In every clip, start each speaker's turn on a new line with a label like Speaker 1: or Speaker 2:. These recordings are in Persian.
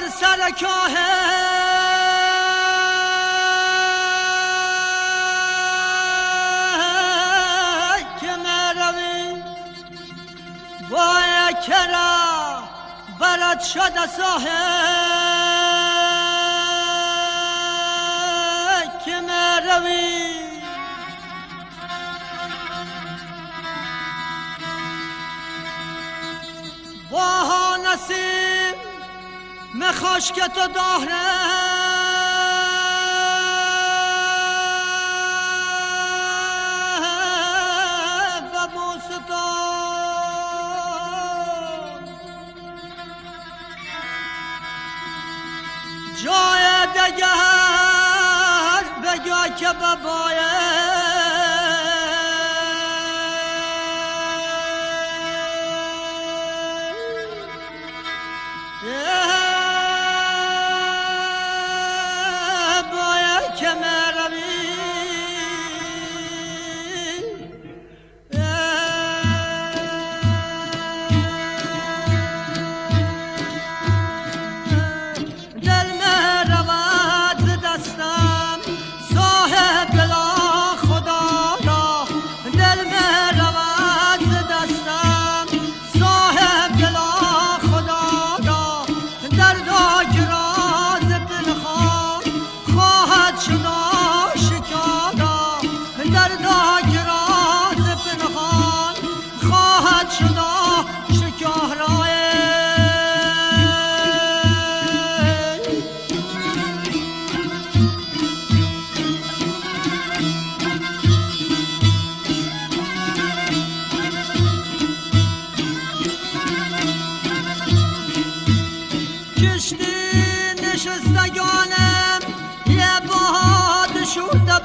Speaker 1: بر سر کاهه که مروی با کرا برد شده ساهه که مروی با نسیم مخاش که تو جای دگر بگا که بباید ما خواهد شد آشکارا دردا که راز پنهان خواهد شد آشکارا کشتی نشستگانم شورده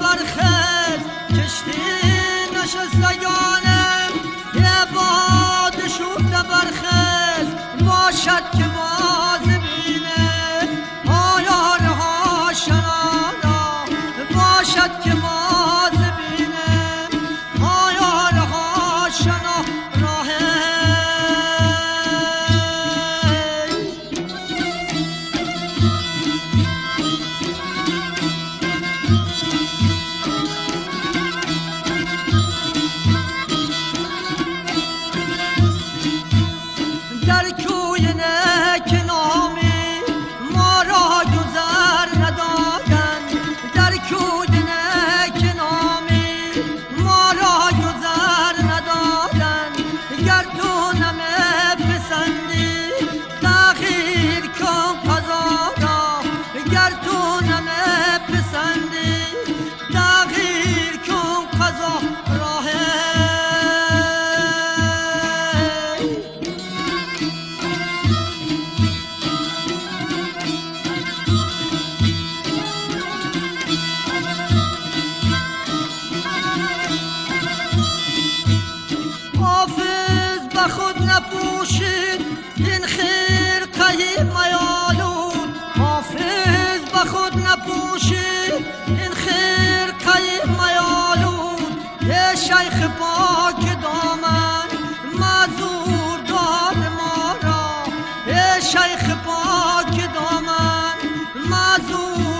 Speaker 1: نوشید این خیر قیب میالون حافظ به خود نپوشید این خیر قیب میالون ای شیخ پاک دامن مازور داد ما را ای شیخ پاک دامن مازور.